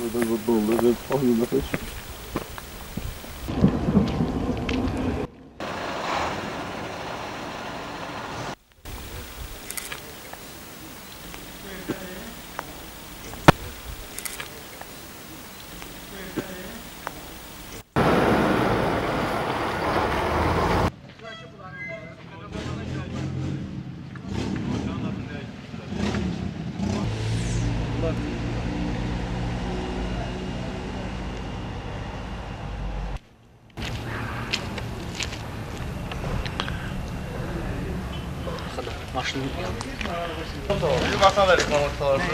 Burada burada olur. Hep oyunda maşının yanında. Bir baxan da reklam ortalarına.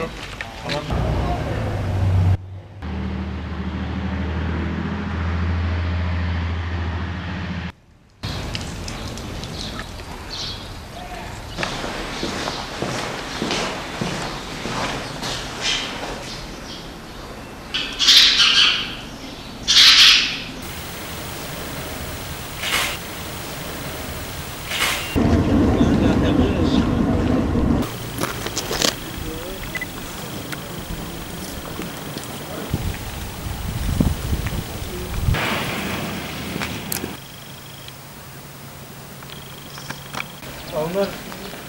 Onlar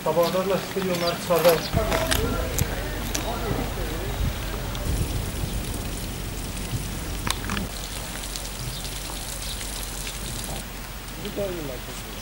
tabağlarla siliyorlar dışarıda. Bu da yıllar kesinlikle.